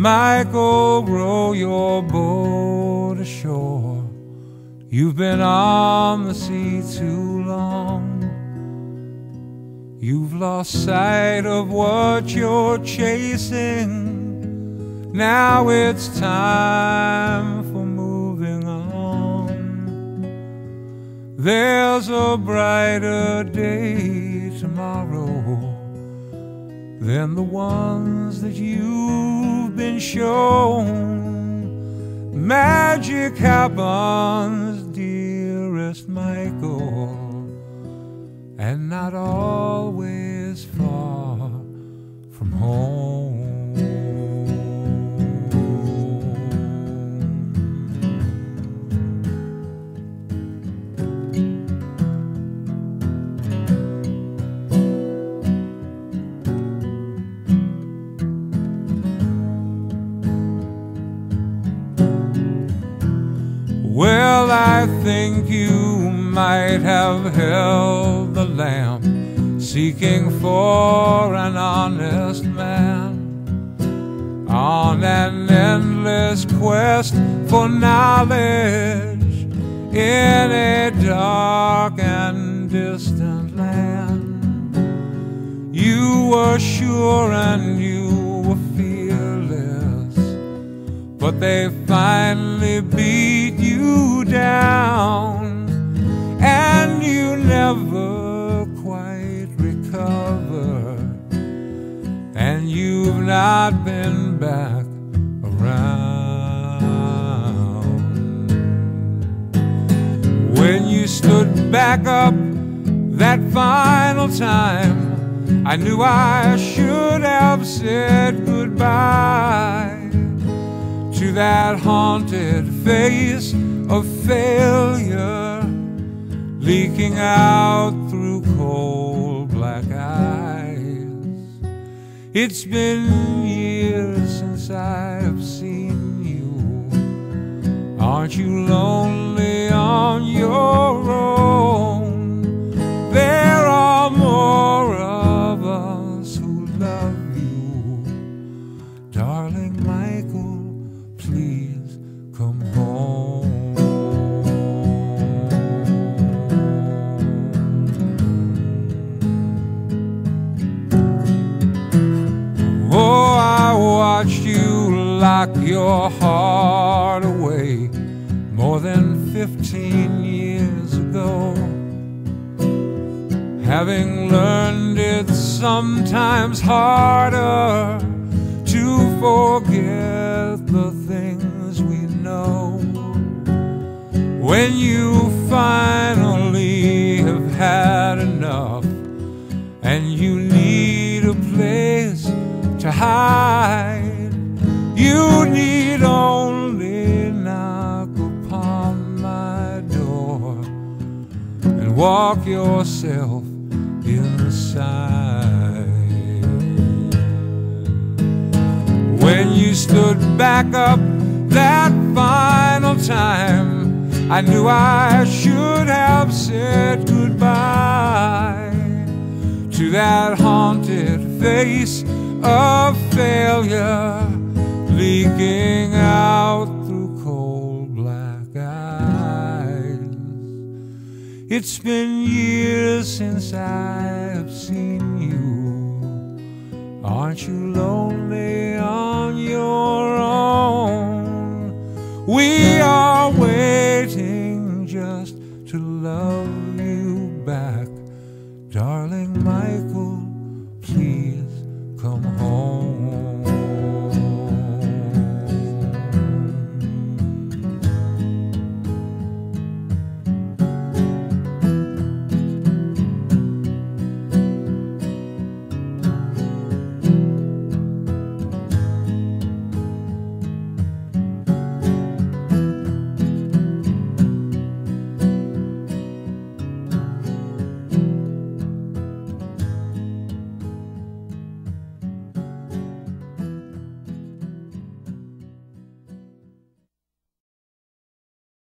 Michael, row your boat ashore. You've been on the sea too long. You've lost sight of what you're chasing. Now it's time for moving on. There's a brighter day tomorrow than the ones that you've been shown. Magic happens, dearest Michael, and not always far from home. I think you might have held the lamp, seeking for an honest man on an endless quest for knowledge in a dark and distant land. You were sure and you they finally beat you down, and you never quite recovered, and you've not been back around. When you stood back up that final time, I knew I should have said goodbye to that haunted face of failure leaking out through cold black eyes. It's been years since I've seen you. Aren't you lonely on your own? Come home. Oh, I watched you lock your heart away more than 15 years ago. Having learned it's sometimes harder to forget the things we. When you finally have had enough and you need a place to hide, you need only knock upon my door and walk yourself inside. When you stood back up that final time, I knew I should have said goodbye to that haunted face of failure leaking out through cold black eyes. It's been years since I have seen you. Aren't you lonely on your own? We just to love you back. Darling Michael, please come home.